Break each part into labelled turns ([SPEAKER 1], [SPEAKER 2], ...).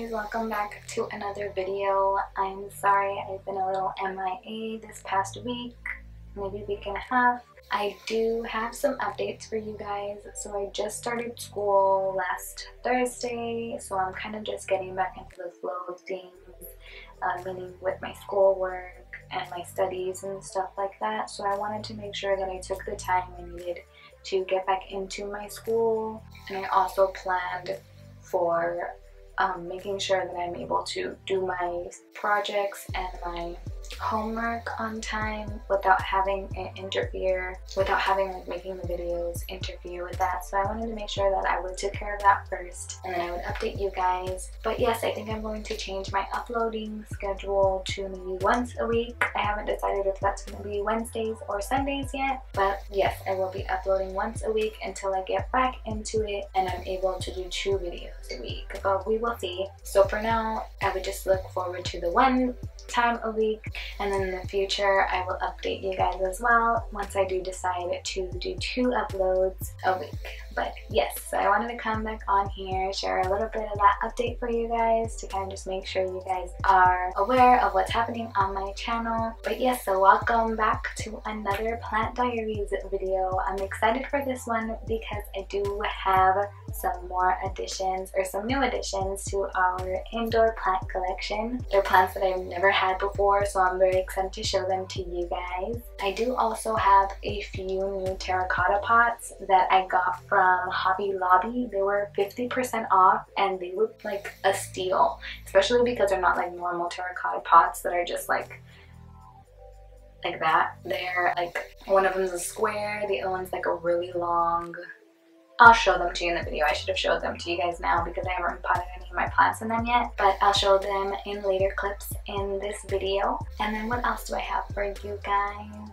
[SPEAKER 1] Guys, welcome back to another video. I'm sorry I've been a little MIA this past week, maybe week and a half. I do have some updates for you guys. So I just started school last Thursday, so I'm kind of just getting back into the flow of things, uh, meaning with my schoolwork and my studies and stuff like that. So I wanted to make sure that I took the time I needed to get back into my school and I also planned for um, making sure that I'm able to do my projects and my homework on time without having it interfere, without having like making the videos interfere with that. So I wanted to make sure that I would take care of that first and then I would update you guys. But yes, I think I'm going to change my uploading schedule to maybe once a week. I haven't decided if that's going to be Wednesdays or Sundays yet, but yes, I will be uploading once a week until I get back into it and I'm able to do two videos a week, but we will see. So for now, I would just look forward to the one time a week and then in the future I will update you guys as well once I do decide to do two uploads a week. But yes, I wanted to come back on here, share a little bit of that update for you guys to kind of just make sure you guys are aware of what's happening on my channel. But yes, so welcome back to another Plant Diaries video. I'm excited for this one because I do have some more additions or some new additions to our indoor plant collection. They're plants that I've never had before, so I'm very excited to show them to you guys. I do also have a few new terracotta pots that I got from Hobby Lobby. They were 50% off and they look like a steal, especially because they're not like normal terracotta pots that are just like like that. They're like, one of them's a square, the other one's like a really long I'll show them to you in the video. I should have showed them to you guys now because I haven't potted any of my plants in them yet. But I'll show them in later clips in this video. And then what else do I have for you guys?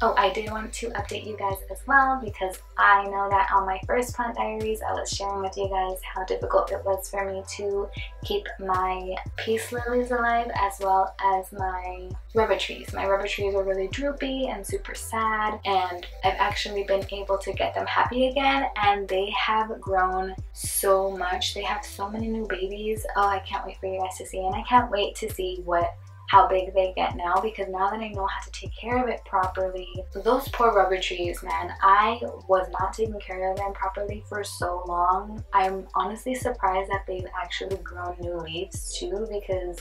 [SPEAKER 1] Oh, I did want to update you guys as well because I know that on my first plant diaries I was sharing with you guys how difficult it was for me to keep my peace lilies alive as well as my rubber trees. My rubber trees were really droopy and super sad and I've actually been able to get them happy again and they have grown so much. They have so many new babies. Oh, I can't wait for you guys to see and I can't wait to see what how big they get now because now that I know how to take care of it properly, those poor rubber trees, man, I was not taking care of them properly for so long. I'm honestly surprised that they've actually grown new leaves too because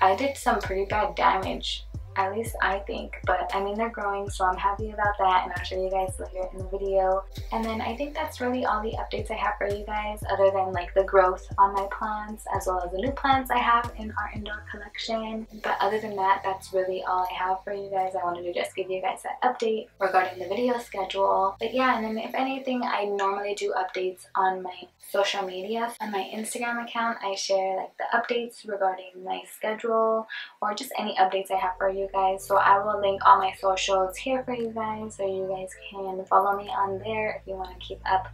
[SPEAKER 1] I did some pretty bad damage at least I think but I mean they're growing so I'm happy about that and I'll show you guys later in the video. And then I think that's really all the updates I have for you guys other than like the growth on my plants as well as the new plants I have in our indoor collection. But other than that that's really all I have for you guys. I wanted to just give you guys that update regarding the video schedule. But yeah and then if anything I normally do updates on my social media. On my Instagram account I share like the updates regarding my schedule or just any updates I have for you you guys. So I will link all my socials here for you guys so you guys can follow me on there if you want to keep up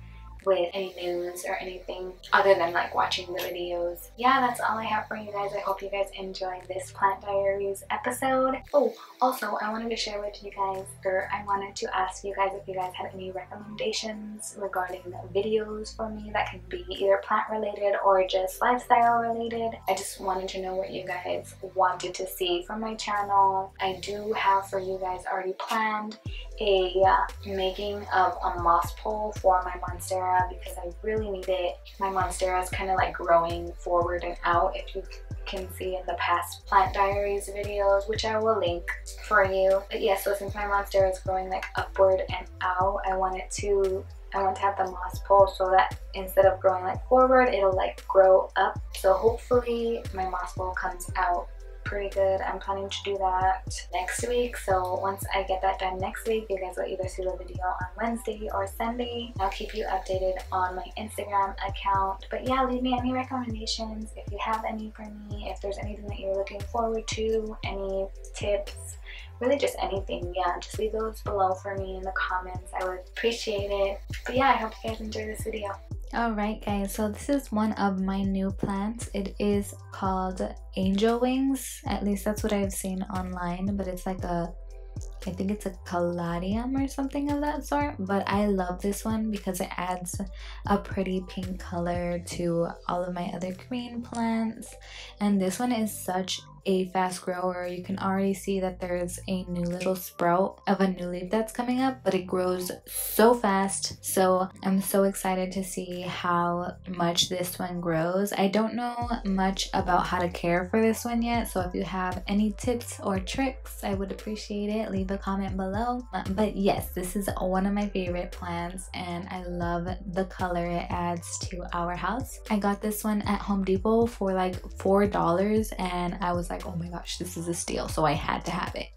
[SPEAKER 1] with any news or anything other than like watching the videos. Yeah, that's all I have for you guys. I hope you guys enjoyed this Plant Diaries episode. Oh, also I wanted to share with you guys, or I wanted to ask you guys if you guys had any recommendations regarding the videos for me that can be either plant related or just lifestyle related. I just wanted to know what you guys wanted to see from my channel. I do have for you guys already planned a making of a moss pole for my monstera because I really need it. My monstera is kind of like growing forward and out if you can see in the past plant diaries videos which I will link for you. But yeah, so since my monstera is growing like upward and out, I want it to I want to have the moss pole so that instead of growing like forward, it'll like grow up. So hopefully my moss pole comes out pretty good. I'm planning to do that next week. So once I get that done next week, you guys will either see the video on Wednesday or Sunday. I'll keep you updated on my Instagram account. But yeah, leave me any recommendations if you have any for me, if there's anything that you're looking forward to, any tips, really just anything yeah just leave those below for me in the comments i would appreciate it but yeah i hope you guys enjoy this video
[SPEAKER 2] Alright guys, so this is one of my new plants. It is called angel wings. At least that's what I've seen online, but it's like a I think it's a caladium or something of that sort. But I love this one because it adds a pretty pink color to all of my other green plants. And this one is such a fast grower. You can already see that there's a new little sprout of a new leaf that's coming up, but it grows so fast. So I'm so excited to see how much this one grows. I don't know much about how to care for this one yet, so if you have any tips or tricks, I would appreciate it. Leave a comment below. But yes, this is one of my favorite plants and I love the color it adds to our house. I got this one at Home Depot for like $4 and I was like, oh my gosh, this is a steal. So I had to have it.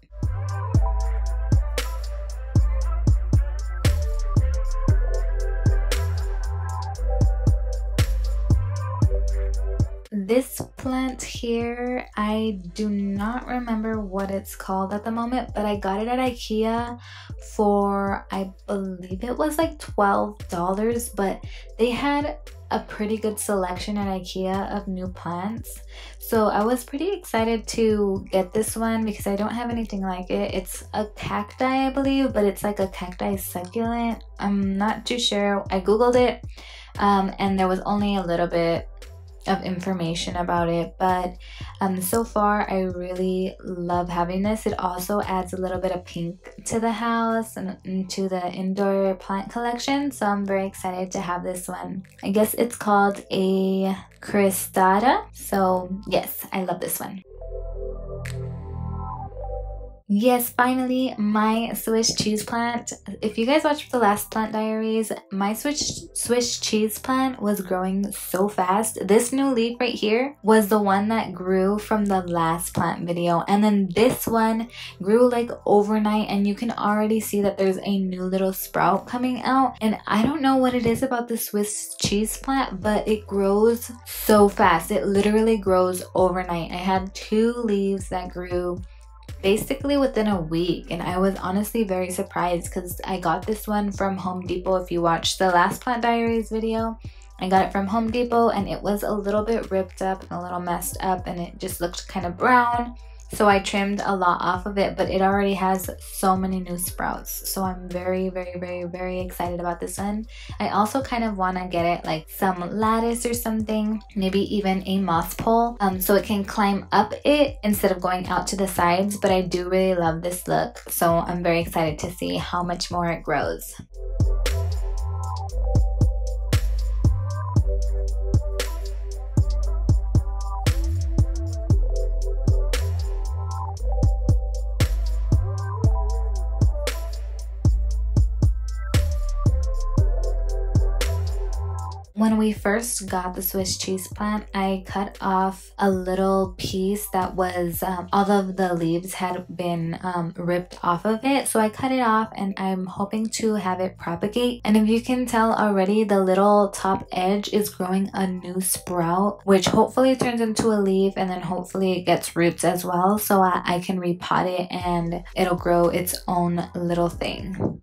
[SPEAKER 2] this plant here i do not remember what it's called at the moment but i got it at ikea for i believe it was like 12 dollars but they had a pretty good selection at ikea of new plants. So i was pretty excited to get this one because i don't have anything like it. It's a cacti i believe but it's like a cacti succulent. I'm not too sure. I googled it um, and there was only a little bit of information about it but um, so far I really love having this. It also adds a little bit of pink to the house and to the indoor plant collection so I'm very excited to have this one. I guess it's called a cristata so yes I love this one Yes, finally, my Swiss cheese plant. If you guys watched the last plant diaries, my Swiss, Swiss cheese plant was growing so fast. This new leaf right here was the one that grew from the last plant video. And then this one grew like overnight and you can already see that there's a new little sprout coming out. And I don't know what it is about the Swiss cheese plant, but it grows so fast. It literally grows overnight. I had two leaves that grew basically within a week and I was honestly very surprised because I got this one from Home Depot if you watched the last Plant Diaries video. I got it from Home Depot and it was a little bit ripped up and a little messed up and it just looked kind of brown so I trimmed a lot off of it, but it already has so many new sprouts. So I'm very, very, very, very excited about this one. I also kind of want to get it like some lattice or something, maybe even a moss pole, um, so it can climb up it instead of going out to the sides. But I do really love this look, so I'm very excited to see how much more it grows. When we first got the Swiss cheese plant, I cut off a little piece that was, um, all of the leaves had been um, ripped off of it. So I cut it off and I'm hoping to have it propagate. And if you can tell already, the little top edge is growing a new sprout, which hopefully turns into a leaf and then hopefully it gets roots as well. So I, I can repot it and it'll grow its own little thing.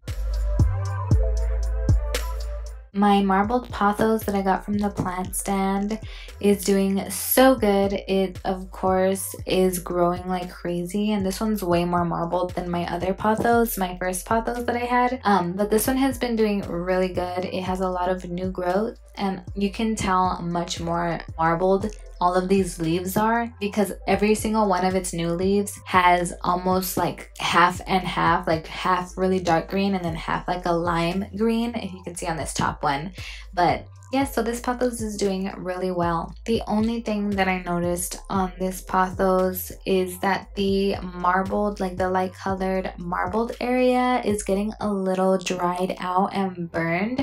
[SPEAKER 2] My marbled pothos that I got from the plant stand is doing so good. It, of course, is growing like crazy. And this one's way more marbled than my other pothos, my first pothos that I had. Um, but this one has been doing really good. It has a lot of new growth and you can tell much more marbled all of these leaves are because every single one of its new leaves has almost like half and half, like half really dark green and then half like a lime green, if you can see on this top one. But yeah, so this pothos is doing really well. The only thing that I noticed on this pothos is that the marbled, like the light colored marbled area is getting a little dried out and burned.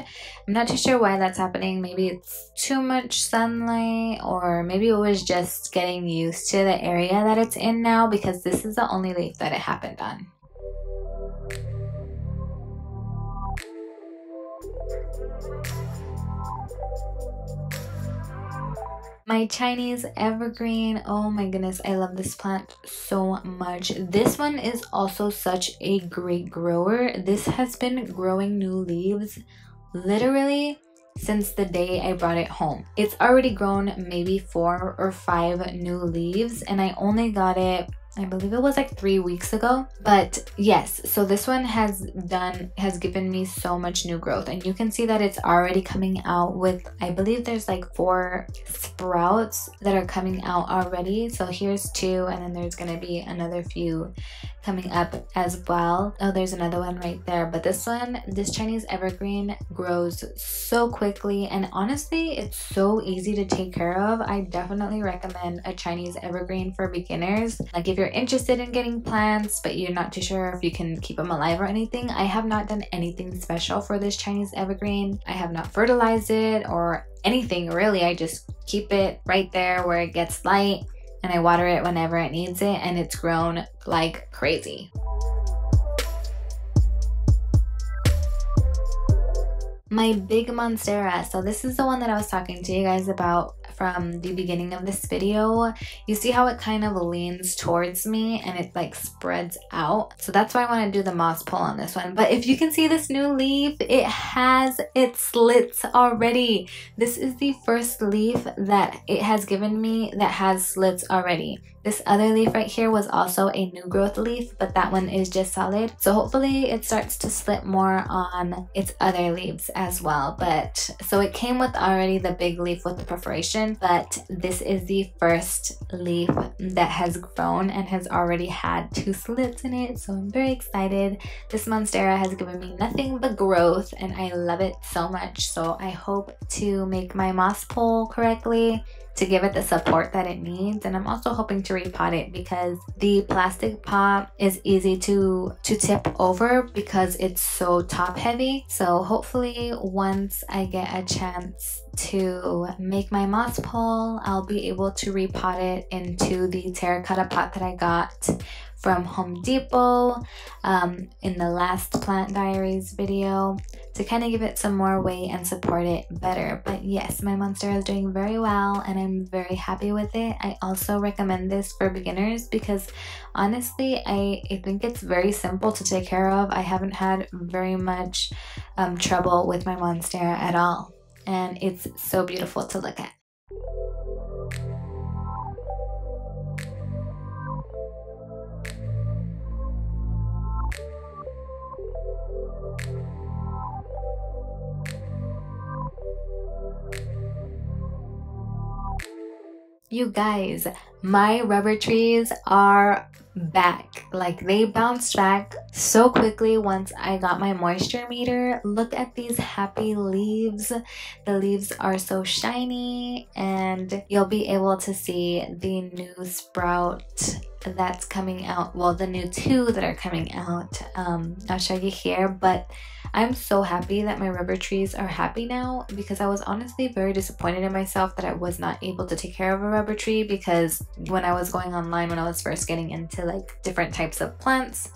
[SPEAKER 2] I'm not too sure why that's happening. Maybe it's too much sunlight or maybe it was just getting used to the area that it's in now because this is the only leaf that it happened on. My Chinese evergreen. Oh my goodness, I love this plant so much. This one is also such a great grower. This has been growing new leaves literally since the day I brought it home. It's already grown maybe four or five new leaves and I only got it I believe it was like three weeks ago. But yes, so this one has done, has given me so much new growth. And you can see that it's already coming out with, I believe there's like four sprouts that are coming out already. So here's two, and then there's gonna be another few coming up as well. Oh, there's another one right there. But this one, this Chinese evergreen grows so quickly and honestly, it's so easy to take care of. I definitely recommend a Chinese evergreen for beginners. Like if you're interested in getting plants, but you're not too sure if you can keep them alive or anything, I have not done anything special for this Chinese evergreen. I have not fertilized it or anything really. I just keep it right there where it gets light and I water it whenever it needs it and it's grown like crazy. My big Monstera. So this is the one that I was talking to you guys about from the beginning of this video, you see how it kind of leans towards me and it like spreads out. So that's why I want to do the moss pole on this one. But if you can see this new leaf, it has its slits already. This is the first leaf that it has given me that has slits already. This other leaf right here was also a new growth leaf, but that one is just solid. So hopefully it starts to slit more on its other leaves as well. But so it came with already the big leaf with the perforation, but this is the first leaf that has grown and has already had two slits in it. So I'm very excited. This Monstera has given me nothing but growth and I love it so much. So I hope to make my moss pole correctly to give it the support that it needs. And I'm also hoping to repot it because the plastic pot is easy to to tip over because it's so top heavy. So hopefully once I get a chance to make my moss pole I'll be able to repot it into the terracotta pot that I got from Home Depot um, in the last Plant Diaries video to kind of give it some more weight and support it better. But yes, my Monstera is doing very well and I'm very happy with it. I also recommend this for beginners because honestly, I, I think it's very simple to take care of. I haven't had very much um, trouble with my Monstera at all. And it's so beautiful to look at. You guys, my rubber trees are back. Like they bounced back so quickly once I got my moisture meter. Look at these happy leaves. The leaves are so shiny and you'll be able to see the new sprout that's coming out well the new two that are coming out um i'll show you here but i'm so happy that my rubber trees are happy now because i was honestly very disappointed in myself that i was not able to take care of a rubber tree because when i was going online when i was first getting into like different types of plants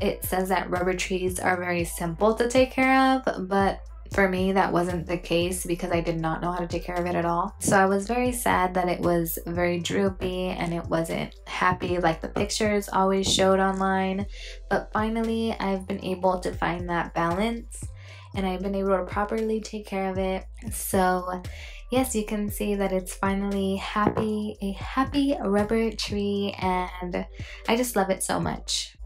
[SPEAKER 2] it says that rubber trees are very simple to take care of but for me, that wasn't the case because I did not know how to take care of it at all. So I was very sad that it was very droopy and it wasn't happy like the pictures always showed online. But finally, I've been able to find that balance and I've been able to properly take care of it. So yes, you can see that it's finally happy, a happy rubber tree and I just love it so much.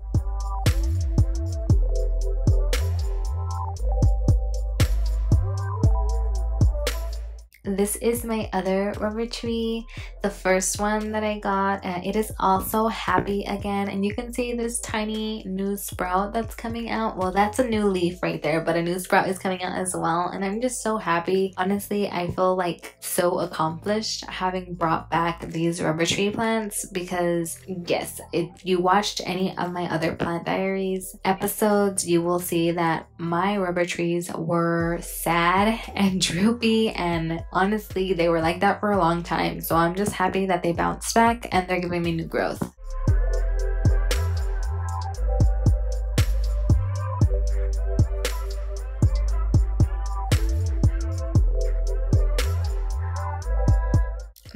[SPEAKER 2] This is my other rubber tree, the first one that I got. Uh, it is also happy again. And you can see this tiny new sprout that's coming out. Well, that's a new leaf right there, but a new sprout is coming out as well. And I'm just so happy. Honestly, I feel like so accomplished having brought back these rubber tree plants because yes, if you watched any of my other plant diaries episodes, you will see that my rubber trees were sad and droopy and honestly, they were like that for a long time. So I'm just happy that they bounced back and they're giving me new growth.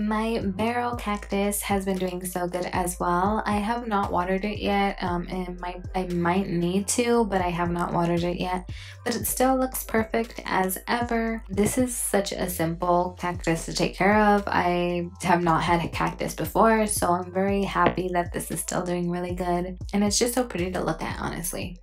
[SPEAKER 2] My barrel cactus has been doing so good as well. I have not watered it yet. Um, and might I might need to, but I have not watered it yet. But it still looks perfect as ever. This is such a simple cactus to take care of. I have not had a cactus before, so I'm very happy that this is still doing really good. And it's just so pretty to look at, honestly.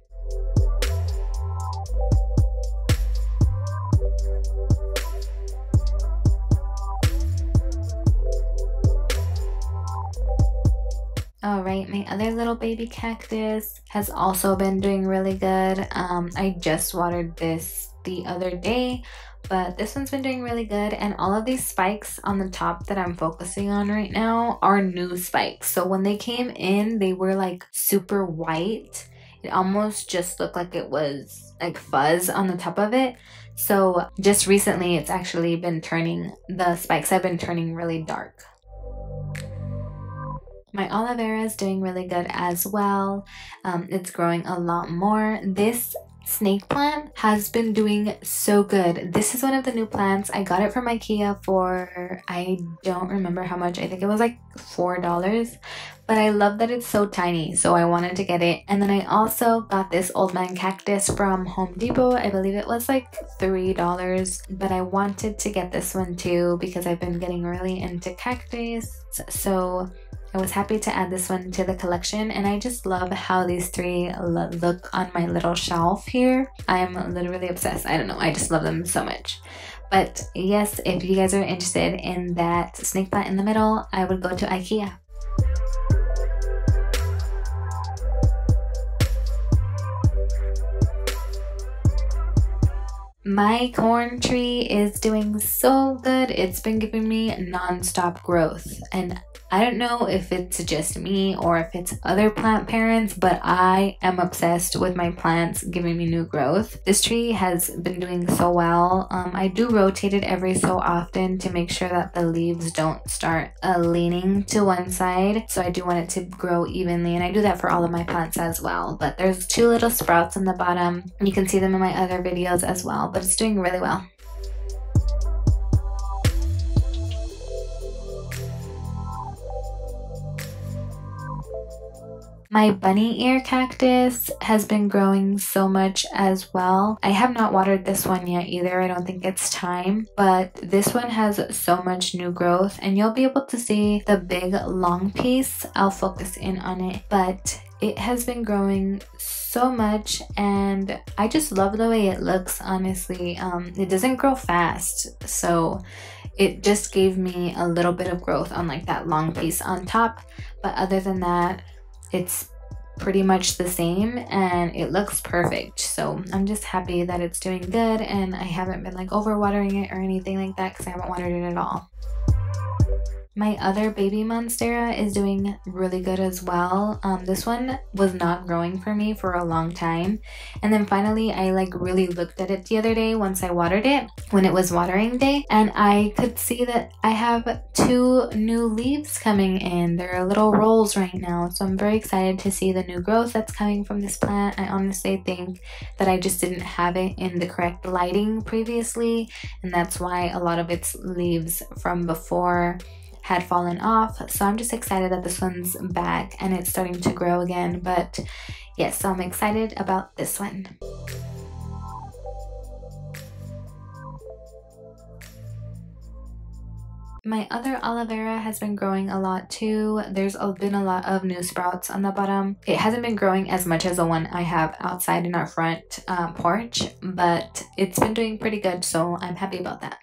[SPEAKER 2] All right, my other little baby cactus has also been doing really good. Um, I just watered this the other day, but this one's been doing really good. And all of these spikes on the top that I'm focusing on right now are new spikes. So when they came in, they were like super white. It almost just looked like it was like fuzz on the top of it. So just recently, it's actually been turning, the spikes have been turning really dark. My aloe vera is doing really good as well. Um, it's growing a lot more. This snake plant has been doing so good. This is one of the new plants. I got it from Ikea for, I don't remember how much. I think it was like $4. But I love that it's so tiny, so I wanted to get it. And then I also got this old man cactus from Home Depot. I believe it was like $3. But I wanted to get this one too because I've been getting really into cactus. So I was happy to add this one to the collection and I just love how these three look on my little shelf here. I'm literally obsessed. I don't know. I just love them so much. But yes, if you guys are interested in that snake plant in the middle, I would go to Ikea. My corn tree is doing so good. It's been giving me non-stop growth and I don't know if it's just me or if it's other plant parents, but I am obsessed with my plants giving me new growth. This tree has been doing so well. Um, I do rotate it every so often to make sure that the leaves don't start uh, leaning to one side. So I do want it to grow evenly, and I do that for all of my plants as well. But there's two little sprouts on the bottom. You can see them in my other videos as well, but it's doing really well. My bunny ear cactus has been growing so much as well. I have not watered this one yet either. I don't think it's time, but this one has so much new growth and you'll be able to see the big long piece. I'll focus in on it, but it has been growing so much and I just love the way it looks honestly. Um, it doesn't grow fast so it just gave me a little bit of growth on like that long piece on top but other than that it's pretty much the same and it looks perfect. So i'm just happy that it's doing good and i haven't been like overwatering it or anything like that because i haven't watered it at all my other baby monstera is doing really good as well. Um, this one was not growing for me for a long time. And then finally, I like really looked at it the other day once I watered it when it was watering day. And I could see that I have two new leaves coming in. They're little rolls right now. So I'm very excited to see the new growth that's coming from this plant. I honestly think that I just didn't have it in the correct lighting previously. And that's why a lot of its leaves from before had fallen off. So I'm just excited that this one's back and it's starting to grow again. But yes, so I'm excited about this one. My other aloe vera has been growing a lot too. There's been a lot of new sprouts on the bottom. It hasn't been growing as much as the one I have outside in our front uh, porch, but it's been doing pretty good, so I'm happy about that.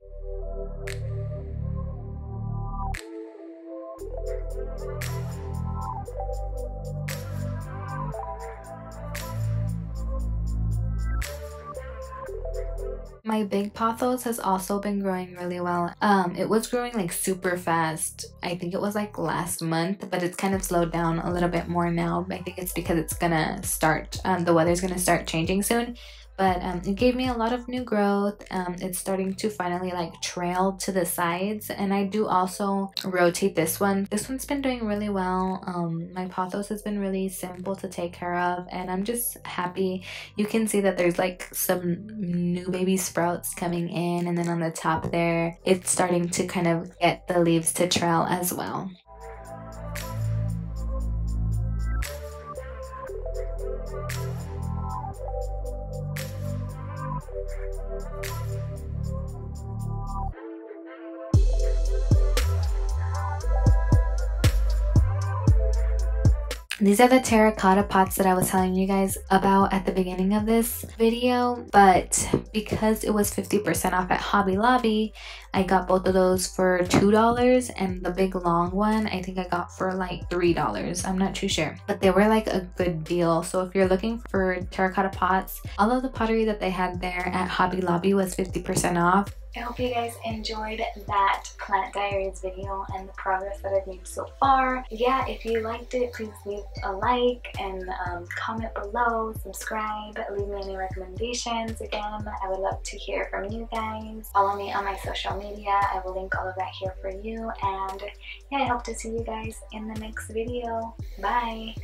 [SPEAKER 2] My big pothos has also been growing really well. Um, it was growing like super fast. I think it was like last month, but it's kind of slowed down a little bit more now. I think it's because it's gonna start, um, the weather's gonna start changing soon but um, it gave me a lot of new growth. Um, it's starting to finally like trail to the sides and I do also rotate this one. This one's been doing really well. Um, my pothos has been really simple to take care of and I'm just happy. You can see that there's like some new baby sprouts coming in and then on the top there it's starting to kind of get the leaves to trail as well. These are the terracotta pots that I was telling you guys about at the beginning of this video, but because it was 50% off at Hobby Lobby, I got both of those for $2 and the big long one I think I got for like $3. I'm not too sure, but they were like a good deal. So if you're looking for terracotta pots, all of the pottery that they had there at Hobby Lobby was 50% off.
[SPEAKER 1] I hope you guys enjoyed that plant diaries video and the progress that I've made so far. Yeah, if you liked it, please leave a like and um, comment below, subscribe, leave me any recommendations. Again, I would love to hear from you guys. Follow me on my social media. I will link all of that here for you. And yeah, I hope to see you guys in the next video. Bye!